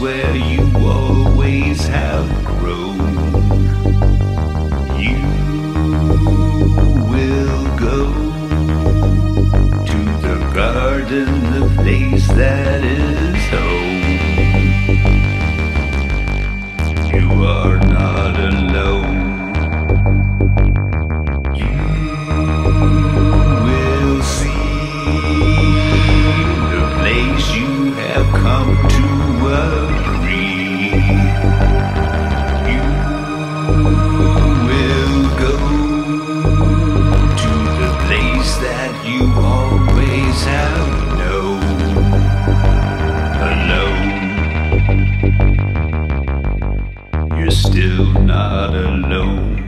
where you always have grown. You will go to the garden, the place that is. not alone.